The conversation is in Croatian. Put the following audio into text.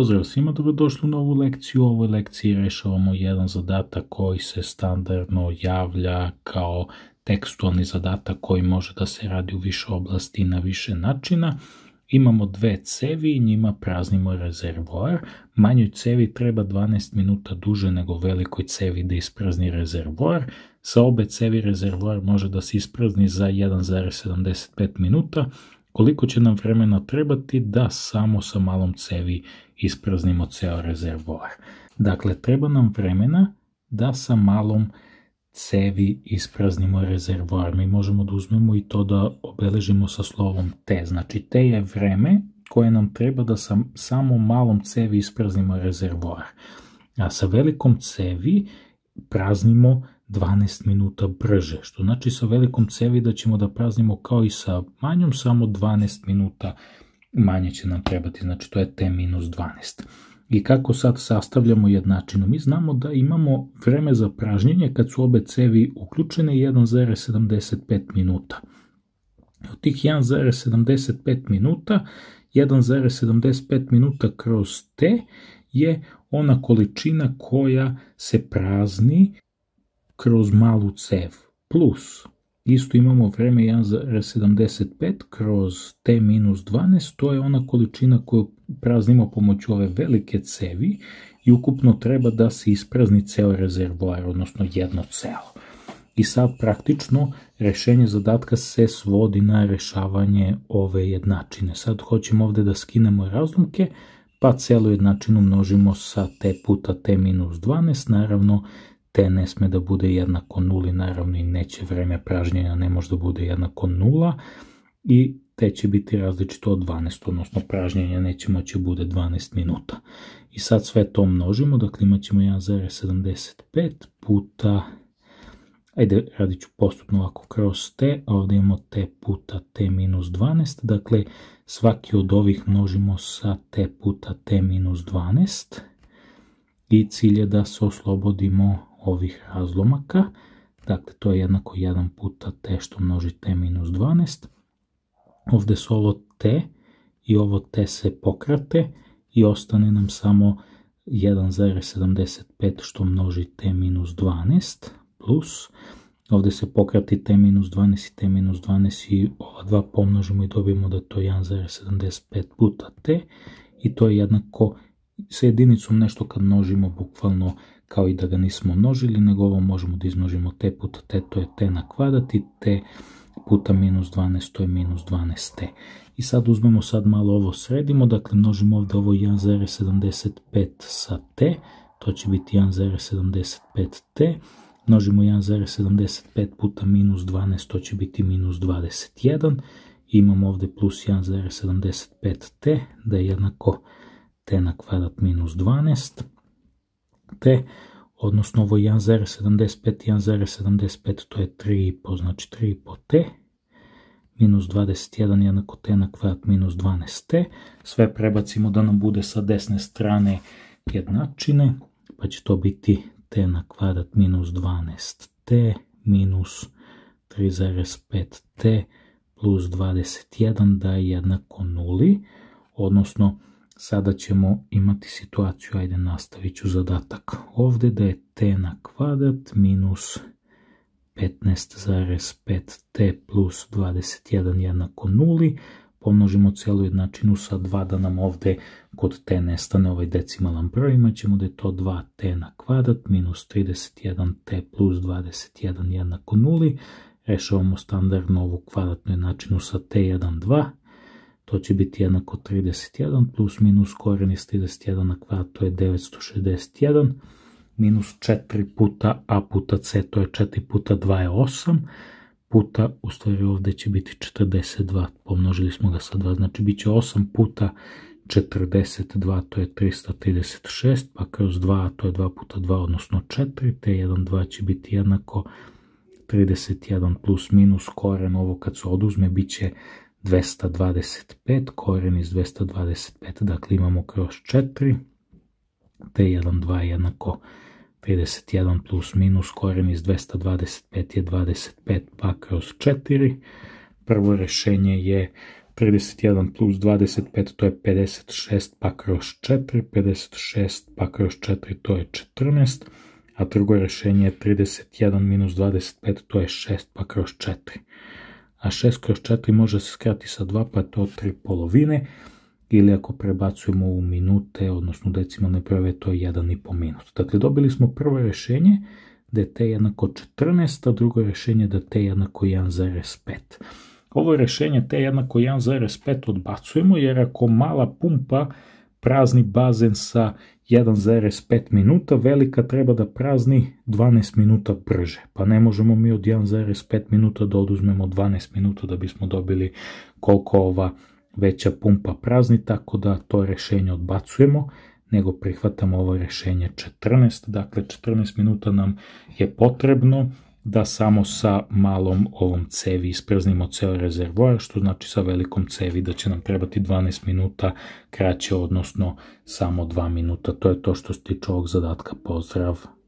Pozdrav svima, dobrodošli u novu lekciju. U ovoj lekciji rešavamo jedan zadatak koji se standardno javlja kao tekstualni zadatak koji može da se radi u više oblasti na više načina. Imamo dve cevi i njima praznimo rezervoar. Manjoj cevi treba 12 minuta duže nego velikoj cevi da isprazni rezervoar. Sa obe cevi rezervoar može da se isprazni za 1,75 minuta, koliko će nam vremena trebati da samo sa malom cevi ispraznimo ceo rezervoar. Dakle, treba nam vremena da sa malom cevi ispraznimo rezervoar. Mi možemo da uzmemo i to da obeležimo sa slovom T. Znači, T je vreme koje nam treba da sa samo malom cevi ispraznimo rezervoar. A sa velikom cevi praznimo 12 minuta brže, što znači sa velikom cevi da ćemo da praznimo kao i sa manjom, samo 12 minuta manje će nam trebati, znači to je t minus 12. I kako sad sastavljamo jednačinu? Mi znamo da imamo vreme za pražnjenje kad su obe cevi uključene 1,75 minuta. Od tih 1,75 minuta, 1,75 minuta kroz t je ona količina koja se prazni kroz malu cev. Plus, isto imamo vreme 1,75 kroz t minus 12, to je ona količina koju praznimo pomoću ove velike cevi i ukupno treba da se isprazni ceo rezervoar, odnosno jedno celo. I sad praktično rešenje zadatka se svodi na rešavanje ove jednačine. Sad hoćemo ovde da skinemo razlomke, pa celu jednačinu množimo sa t puta t minus 12, naravno t ne sme da bude jednako nuli, naravno i neće vreme pražnjenja ne može da bude jednako nula i t će biti različito od 12, odnosno pražnjenje neće moći bude 12 minuta. I sad sve to množimo, dakle imat ćemo 1,75 puta, ajde radit ću postupno ovako kroz t, a ovde imamo t puta t minus 12, dakle svaki od ovih množimo sa t puta t minus 12 i cilj je da se oslobodimo ovih razlomaka, dakle to je jednako 1 puta t što množi t minus 12, ovde su ovo t i ovo t se pokrate i ostane nam samo 1,75 što množi t minus 12 plus. Ovde se pokrati t minus 12 i t minus 12 i ova dva pomnožimo i dobijemo da to je 1,75 puta t. I to je jednako sa jedinicom nešto kad množimo bukvalno kao i da ga nismo množili, nego ovo možemo da izmnožimo t puta t, to je t na kvadrat i t puta minus 12, to je minus 12t. I sad uzmemo sad malo ovo sredimo, dakle množimo ovde ovo 1,75 sa t, to će biti 1,75t, množimo 1,75 puta minus 12, to će biti minus 21, imamo ovde plus 1,75t, da je jednako t na kvadrat minus 12, t, odnosno ovo 1,75, 1,75 to je 3,5, znači 3,5 t, minus 21 jednako t na kvadrat minus 12t, sve prebacimo da nam bude sa desne strane jednačine, pa će to biti t na kvadrat minus 12t minus 3,5t plus 21 da je jednako nuli, odnosno Sada ćemo imati situaciju, ajde nastavit ću zadatak. Ovde, da je t na kvadrat minus 15,5t plus 21 jednako nuli, pomnožimo celu jednačinu sa 2 da nam ovde kod t nestane ovaj decimalan broj, imat ćemo da je to 2t na kvadrat minus 31t plus 21 jednako nuli, rešavamo standardno ovu kvadratnu jednačinu sa t1, 2, to će biti jednako 31 plus minus koren iz 31 na kvadrat, to je 961, minus 4 puta a puta c, to je 4 puta 2 je 8, puta, u stvari ovde će biti 42, pomnožili smo ga sa 2, znači bit će 8 puta 42, to je 336, pa kroz 2, to je 2 puta 2, odnosno 4, te 1, 2 će biti jednako 31 plus minus koren, ovo kad se oduzme, bit će 225, koren iz 225, dakle imamo kroz 4, t1, 2 jednako 31 plus minus, koren iz 225 je 25, pa kroz 4. Prvo rešenje je 31 plus 25 to je 56 pa kroz 4, 56 pa kroz 4 to je 14, a drugo rješenje je 31 minus 25 to je 6 pa kroz 4. A 6 kroz 4 može se skrati sa 2 pa je to 3 polovine ili ako prebacujemo u minute, odnosno decimalne prve, to je 1,5 minut. Dakle, dobili smo prvo rješenje da je t jednako 14, a drugo rješenje da je t jednako 1,5. Ovo rješenje t jednako 1,5 odbacujemo jer ako mala pumpa prazni bazen sa 1,5 minuta, velika treba da prazni 12 minuta brže. Pa ne možemo mi od 1,5 minuta da oduzmemo 12 minuta da bismo dobili koliko ova veća pumpa prazni, tako da to rješenje odbacujemo, nego prihvatamo ovo rješenje 14. Dakle, 14 minuta nam je potrebno da samo sa malom ovom cevi ispraznimo ceo rezervoar, što znači sa velikom cevi da će nam trebati 12 minuta kraće, odnosno samo 2 minuta. To je to što se tiče ovog zadatka. Pozdrav!